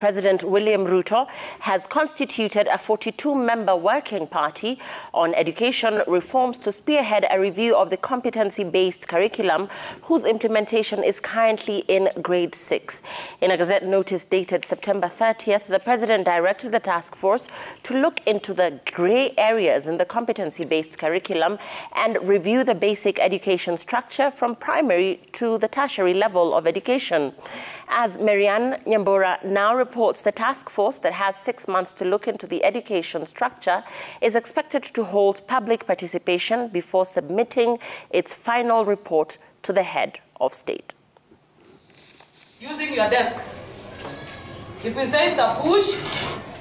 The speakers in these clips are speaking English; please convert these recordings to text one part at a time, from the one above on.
President William Ruto has constituted a 42 member working party on education reforms to spearhead a review of the competency based curriculum, whose implementation is currently in grade 6. In a Gazette notice dated September 30th, the President directed the task force to look into the grey areas in the competency based curriculum and review the basic education structure from primary to the tertiary level of education. As Maryanne Nyambura now reports, the task force that has six months to look into the education structure is expected to hold public participation before submitting its final report to the head of state. Using your desk. If we say it's a push,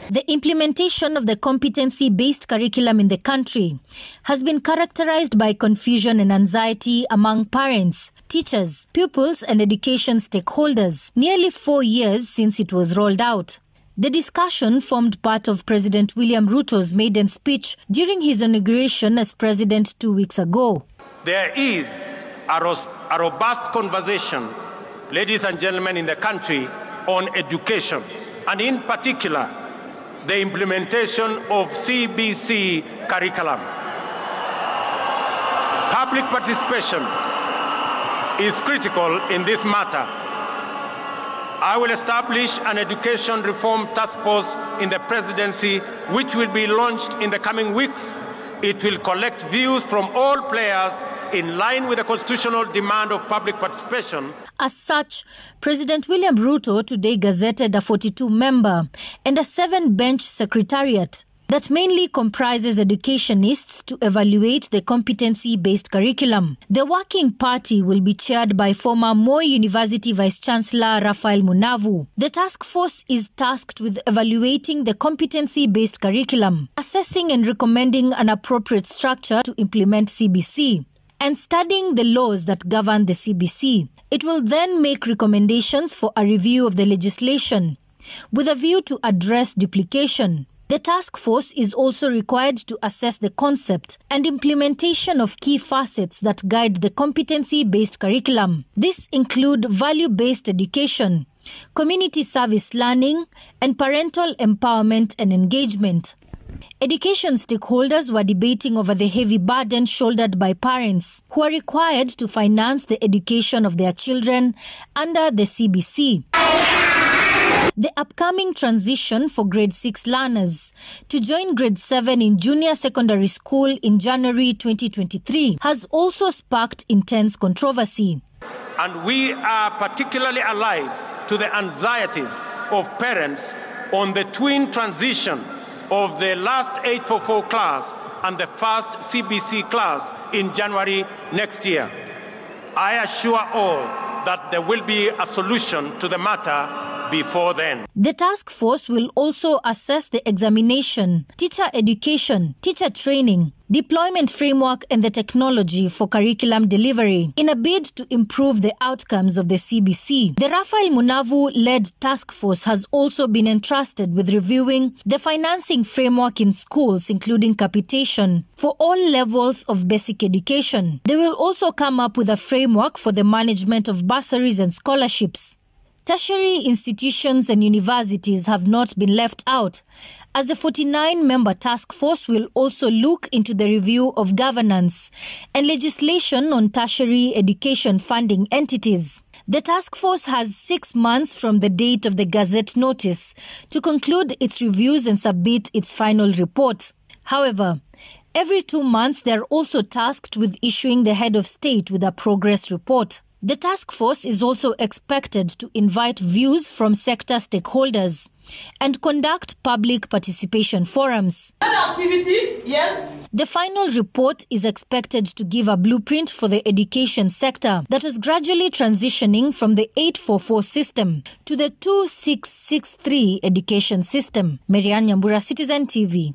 the implementation of the competency based curriculum in the country has been characterized by confusion and anxiety among parents, teachers, pupils, and education stakeholders, nearly four years since it was rolled out. The discussion formed part of President William Ruto's maiden speech during his inauguration as president two weeks ago. There is a, a robust conversation, ladies and gentlemen, in the country on education, and in particular, the implementation of CBC curriculum. Public participation is critical in this matter. I will establish an education reform task force in the presidency, which will be launched in the coming weeks. It will collect views from all players in line with the constitutional demand of public participation. As such, President William Ruto today gazetted a 42 member and a seven bench secretariat that mainly comprises educationists to evaluate the competency based curriculum. The working party will be chaired by former Moi University Vice Chancellor Raphael Munavu. The task force is tasked with evaluating the competency based curriculum, assessing and recommending an appropriate structure to implement CBC and studying the laws that govern the CBC. It will then make recommendations for a review of the legislation with a view to address duplication. The task force is also required to assess the concept and implementation of key facets that guide the competency based curriculum. This include value based education, community service learning, and parental empowerment and engagement. Education stakeholders were debating over the heavy burden shouldered by parents who are required to finance the education of their children under the CBC. The upcoming transition for grade 6 learners to join grade 7 in junior secondary school in January 2023 has also sparked intense controversy. And we are particularly alive to the anxieties of parents on the twin transition of the last 844 class and the first CBC class in January next year. I assure all that there will be a solution to the matter before then. The task force will also assess the examination, teacher education, teacher training, deployment framework, and the technology for curriculum delivery in a bid to improve the outcomes of the CBC. The Raphael Munavu led task force has also been entrusted with reviewing the financing framework in schools, including capitation, for all levels of basic education. They will also come up with a framework for the management of bursaries and scholarships. Tertiary institutions and universities have not been left out, as the 49 member task force will also look into the review of governance and legislation on tertiary education funding entities. The task force has six months from the date of the Gazette notice to conclude its reviews and submit its final report. However, every two months they are also tasked with issuing the head of state with a progress report. The task force is also expected to invite views from sector stakeholders and conduct public participation forums. activity, yes. The final report is expected to give a blueprint for the education sector that is gradually transitioning from the 844 system to the 2663 education system. Maryanne Nyambura, Citizen TV.